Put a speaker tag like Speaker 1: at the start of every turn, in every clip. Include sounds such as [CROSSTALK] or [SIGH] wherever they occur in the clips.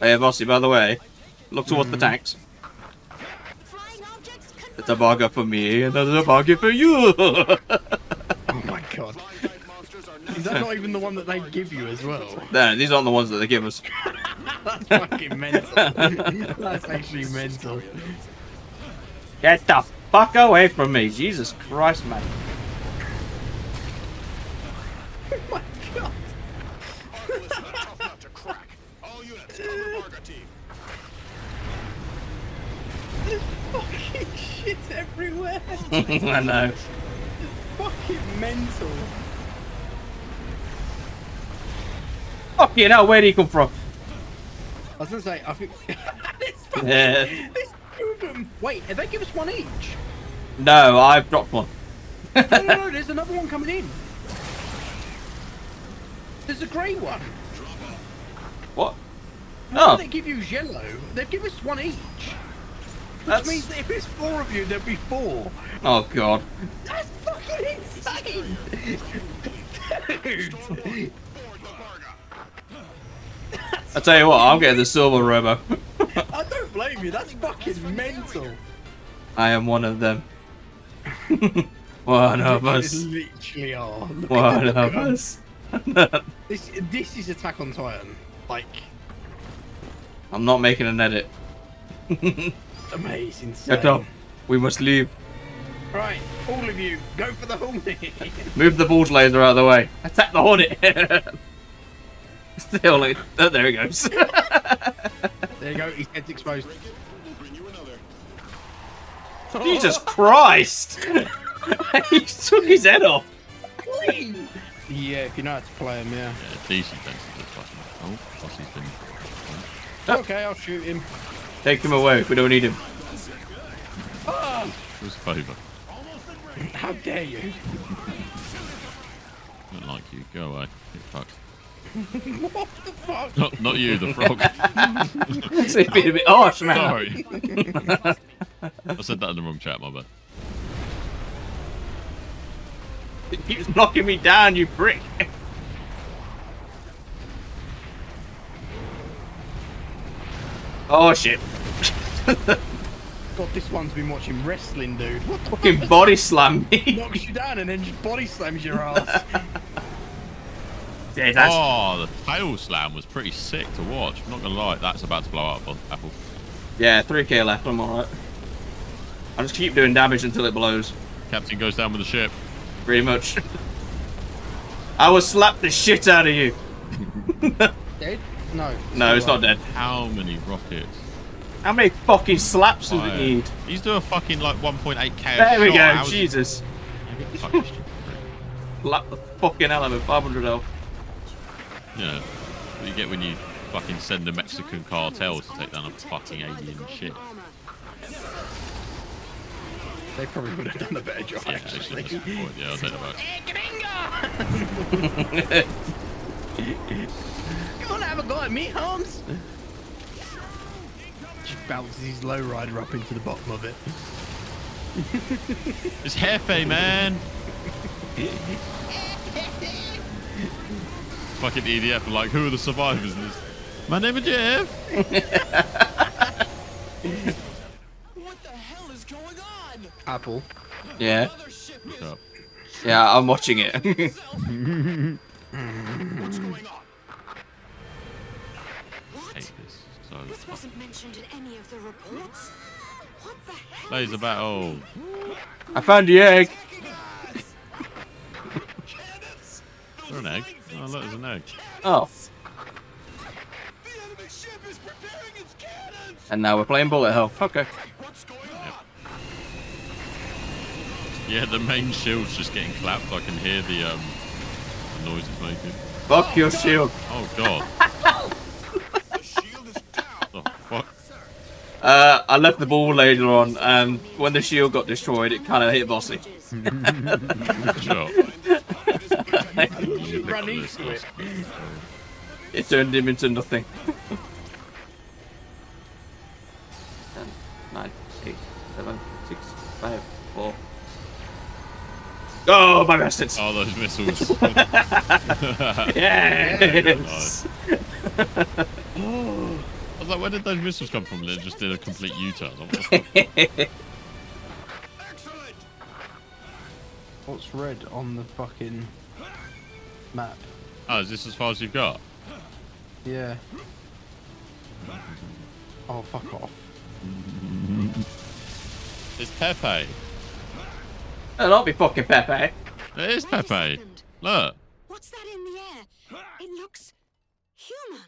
Speaker 1: Hey, Bossy, by the way, look towards the
Speaker 2: Hmm.
Speaker 1: tanks. It's a burger for me, and there's a burger for you. [LAUGHS]
Speaker 2: Oh my god. Is that not even the one that they give you as well? [LAUGHS]
Speaker 1: no, these aren't the ones that they give us. [LAUGHS]
Speaker 2: That's fucking mental. That's actually mental.
Speaker 1: Get the fuck away from me, Jesus Christ, man.
Speaker 2: Oh my god. There's fucking shit everywhere. [LAUGHS]
Speaker 1: I know.
Speaker 2: fucking mental.
Speaker 1: Fucking hell, where did he come from?
Speaker 2: I was gonna say, I think. [LAUGHS] There's fucking-
Speaker 1: Yeah.
Speaker 2: there's two of them. Wait, have they give us one each?
Speaker 1: No, I've dropped one.
Speaker 2: No, no, no, [LAUGHS] there's another one coming in. There's a grey one.
Speaker 1: What? Oh,
Speaker 2: they give you yellow. They give us one each. Which
Speaker 1: That's-
Speaker 2: means that if it's four of you, there'll be four.
Speaker 1: oh god.
Speaker 2: That's fucking insane! Dude!
Speaker 1: I tell you what, I'm getting the silver robo. [LAUGHS]
Speaker 2: I don't blame you, that's fucking mental.
Speaker 1: I am one of them. [LAUGHS] one of
Speaker 2: You
Speaker 1: us.
Speaker 2: literally are. [LAUGHS] Look
Speaker 1: One of us.
Speaker 2: This, this is Attack on Titan. Like,
Speaker 1: I'm not making an edit. [LAUGHS]
Speaker 2: amazing.
Speaker 1: Get up. We must leave.
Speaker 2: Right, all of you, go for the hornet. [LAUGHS]
Speaker 1: Move the balls laser out of the way. Attack the hornet. [LAUGHS] Still, like, oh, there he goes.
Speaker 2: there you go, his head's exposed.
Speaker 1: Jesus Christ! he took his head off.
Speaker 2: Yeah, if you know how to play him, yeah.
Speaker 3: Yeah, decent defensive good. Oh, Bossy's been.
Speaker 2: Okay, I'll shoot him.
Speaker 1: Take him away. We don't need him.
Speaker 2: Ah,
Speaker 3: It was a favour.
Speaker 2: how dare you?
Speaker 3: Don't like you. Go away. Get fucked. [LAUGHS]
Speaker 2: what the fuck?
Speaker 3: Not, not you, the frog.
Speaker 1: So he's been a bit harsh, man.
Speaker 3: Sorry. [LAUGHS] I said that in the wrong chat, my bad.
Speaker 1: He keeps knocking me down, you prick. Oh shit.
Speaker 2: God, this one's been watching wrestling, dude. What the
Speaker 1: Fucking
Speaker 2: fuck?
Speaker 1: body slam me. [LAUGHS]
Speaker 2: knocks you down and then just body slams your ass. [LAUGHS]
Speaker 1: Yeah, that's
Speaker 3: Oh, the tail slam was pretty sick to watch. I'm not gonna lie, that's about to blow up on Apple.
Speaker 1: Yeah, 3k left, I'm alright. I'll just keep doing damage until it blows.
Speaker 3: Captain goes down with the ship.
Speaker 1: Pretty much. [LAUGHS] I will slap the shit out of you.
Speaker 2: Dead? No.
Speaker 1: No, it's not dead.
Speaker 3: How many rockets?
Speaker 1: How many fucking slaps does it need?
Speaker 3: He's doing fucking like 1.8k.
Speaker 1: There we go,
Speaker 3: How's-
Speaker 1: Jesus.
Speaker 3: Fucking [LAUGHS] stupid.
Speaker 1: Slap the fucking hell out of 500 health.
Speaker 3: Yeah. What you get when you fucking send a Mexican cartel to take down a fucking alien ship.
Speaker 2: They probably would have done a better job,
Speaker 3: Yeah,
Speaker 2: actually.
Speaker 3: actually, that's a good point. Yeah, I'll take that back.
Speaker 2: You wanna have a go at me, Holmes? Just bounces his lowrider up into the bottom of it. [LAUGHS]
Speaker 3: It's Hefe, man. fucking EDF like, who are the survivors? And it's, My name is Jeff. [LAUGHS]
Speaker 4: What the hell is going on?
Speaker 2: Apple.
Speaker 1: Yeah.
Speaker 4: Mothership
Speaker 3: Look
Speaker 4: is
Speaker 3: up.
Speaker 1: Yeah, I'm watching it. [LAUGHS]
Speaker 5: wasn't mentioned in any of the reports. What the hell?
Speaker 3: Laser
Speaker 5: is
Speaker 3: battle.
Speaker 1: I found the egg.
Speaker 4: Cannons!
Speaker 3: Is an egg? Oh, look, there's an egg.
Speaker 1: Oh,
Speaker 4: The enemy ship is preparing its cannons!
Speaker 1: and now we're playing bullet hell. Okay.
Speaker 4: What's?
Speaker 3: Yeah, the main shield's just getting clapped. I can hear the um the noise it's making.
Speaker 1: Fuck your shield.
Speaker 3: Oh god. [LAUGHS]
Speaker 4: The shield is down!
Speaker 3: the fuck?
Speaker 1: Uh, I left the ball later on, and when the shield got destroyed, it kind of hit Bossy.
Speaker 3: Sure. [LAUGHS]
Speaker 2: You run into it.
Speaker 1: It turned him into nothing. Ten, nine, eight, seven, six, five, four. Oh, my bastards!
Speaker 3: Oh, those missiles. [LAUGHS] [LAUGHS]
Speaker 1: Yes!
Speaker 3: was like, where did those missiles come from? They just did a complete U-turn. I was like, what the fuck?
Speaker 4: Excellent!
Speaker 2: What's red on the fucking map?
Speaker 3: oh, is this as far as you've got?
Speaker 2: Yeah. Oh, fuck off.
Speaker 3: It's Pepe.
Speaker 1: It'll not be fucking Pepe.
Speaker 3: It is
Speaker 5: Wait
Speaker 3: Pepe. Look.
Speaker 5: What's that in the air? It looks human.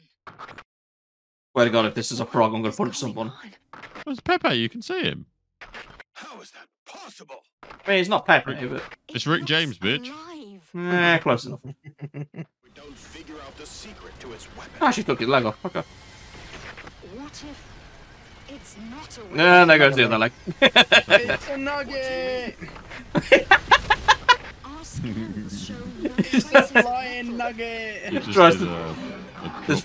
Speaker 1: Swear to God, if this is a frog, I'm gonna punch someone.
Speaker 3: It's Pepe. You can see him.
Speaker 4: How is that possible?
Speaker 1: I mean, it's not Pepe, but
Speaker 3: It's
Speaker 5: It
Speaker 3: Rick James, bitch.
Speaker 5: alive.
Speaker 1: eh, close enough.
Speaker 4: We don't figure out the secret to its weapon.
Speaker 1: Ah, she took his leg off. Okay.
Speaker 5: What if it's not a
Speaker 1: Yeah, there goes the other leg.
Speaker 2: it's a nugget! [LAUGHS] [LAUGHS]
Speaker 5: Show [LAUGHS]
Speaker 2: It's a
Speaker 5: trace of
Speaker 2: flying
Speaker 5: battle.
Speaker 2: nugget!
Speaker 3: He just
Speaker 1: Trust
Speaker 3: did
Speaker 1: it.
Speaker 3: a, a
Speaker 1: This-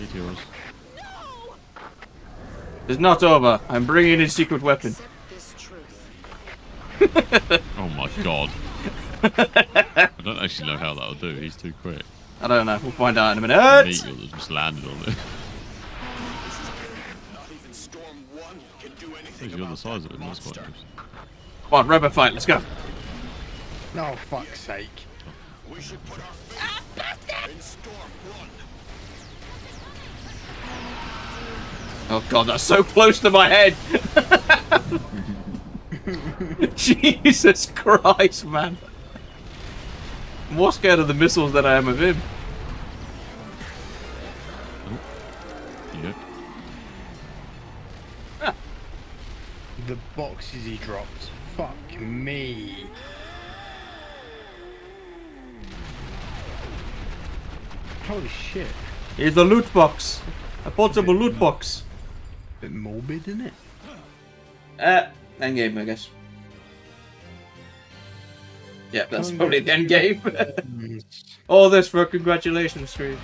Speaker 3: Here's yours.
Speaker 1: It's not over. I'm bringing in secret weapon.
Speaker 5: Accept this truth. [LAUGHS]
Speaker 3: Oh my god. I don't actually know how that'll do. He's too quick.
Speaker 1: I don't know. We'll find out in a minute.
Speaker 3: Meteor that just landed on it.
Speaker 4: Not even Storm 1 can do anything
Speaker 3: He's the other
Speaker 4: about
Speaker 3: size of it. That's quite interesting.
Speaker 1: Come on, rubber fight. Let's go.
Speaker 2: No, fuck's sake.
Speaker 4: We should put our faith
Speaker 1: Oh god, that's so close to my head. [LAUGHS] Jesus Christ, man. I'm more scared of the missiles than I am of him.
Speaker 3: Oh, [LAUGHS]
Speaker 2: the boxes he dropped. Fuck me. Holy shit.
Speaker 1: Here's a loot box. A portable loot box.
Speaker 2: Bit morbid, isn't it?
Speaker 1: Uh, end game, I guess. Yeah, that's probably the end game. [LAUGHS] All this for a congratulations screen.